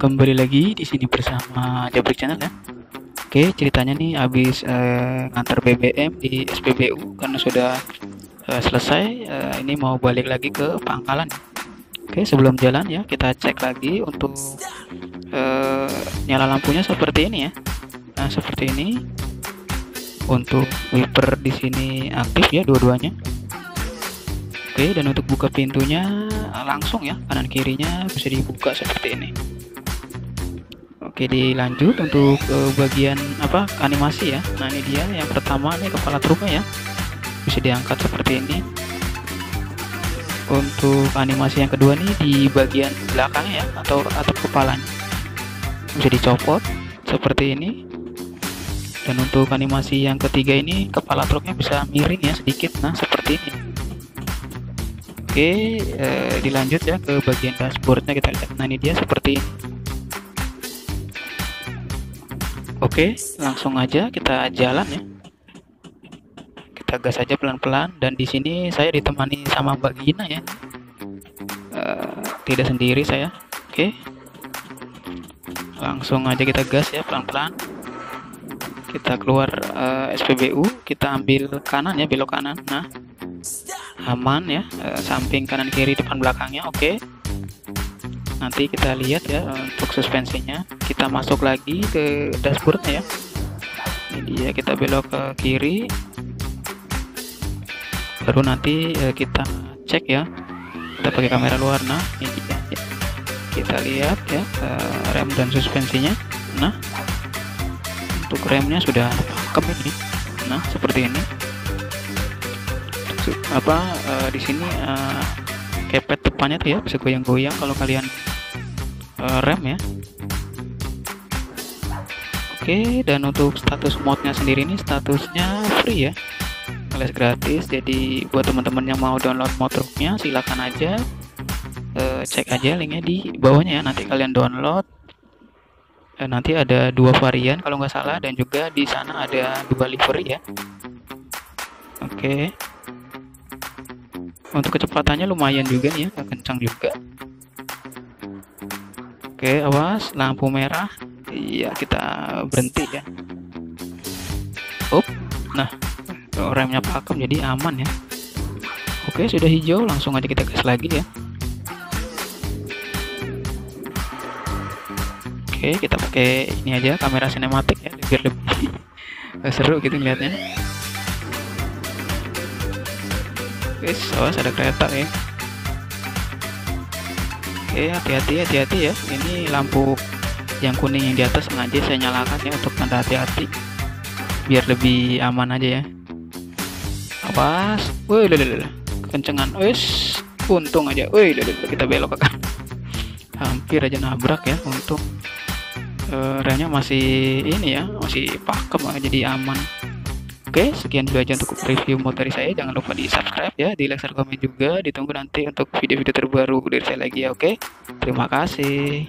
kembali lagi di sini bersama Jabrik Channel ya. Oke, ceritanya nih habis eh, ngantar BBM di SPBU karena sudah eh, selesai. Eh, ini mau balik lagi ke pangkalan. Oke, sebelum jalan ya kita cek lagi untuk eh, nyala lampunya seperti ini ya. Nah, seperti ini. Untuk wiper di sini aktif ya dua-duanya. Oke, dan untuk buka pintunya langsung ya, kanan kirinya bisa dibuka seperti ini. Oke, dilanjut untuk uh, bagian apa animasi ya. Nah, ini dia yang pertama nih kepala truknya ya. Bisa diangkat seperti ini. Untuk animasi yang kedua nih di bagian belakangnya ya atau atau kepalanya. Bisa dicopot seperti ini. Dan untuk animasi yang ketiga ini kepala truknya bisa miring ya sedikit. Nah, seperti ini. Oke, eh, dilanjut ya ke bagian dashboardnya kita lihat. Nah, ini dia seperti ini. Oke, langsung aja kita jalan ya. Kita gas aja pelan-pelan dan di sini saya ditemani sama Mbak Gina ya. Uh, tidak sendiri saya. Oke. Langsung aja kita gas ya pelan-pelan. Kita keluar uh, SPBU, kita ambil kanan ya, belok kanan. Nah, aman ya, uh, samping kanan kiri depan belakangnya. Oke nanti kita lihat ya untuk suspensinya. Kita masuk lagi ke dashboardnya ya. Ini dia kita belok ke kiri. Baru nanti eh, kita cek ya. Kita pakai kamera luar. Nah ini dia. Ya. kita lihat ya eh, rem dan suspensinya. Nah untuk remnya sudah pakem ini. Nah seperti ini. Apa di sini kepet depannya tuh ya bisa goyang-goyang kalau kalian uh, rem ya. Oke dan untuk status modnya sendiri ini statusnya free ya. Alias gratis jadi buat teman-teman yang mau download mod truknya silahkan aja uh, cek aja linknya di bawahnya ya. Nanti kalian download uh, nanti ada dua varian kalau nggak salah dan juga di sana ada dua livery ya. Oke untuk kecepatannya lumayan juga nih ya kencang juga. Oke awas lampu merah. Iya kita berhenti ya. Up nah remnya pakem jadi aman ya. Oke sudah hijau langsung aja kita gas lagi ya. Oke kita pakai ini aja kamera sinematik ya biar lebih seru gitu ngeliatnya guys awas ada kereta ya. Oke hati-hati hati-hati ya. Ini lampu yang kuning yang di atas sengaja saya nyalakan ya untuk tanda hati-hati. Biar lebih aman aja ya. Awas. Woi kencengan. Wes untung aja. Woi kita belok ke kanan. Hampir aja nabrak ya untuk uh, remnya masih ini ya masih pakem jadi aman Oke, sekian dulu aja untuk review motor saya. Jangan lupa di subscribe ya, di like, share, komen juga. Ditunggu nanti untuk video-video terbaru dari saya lagi ya. Oke, terima kasih.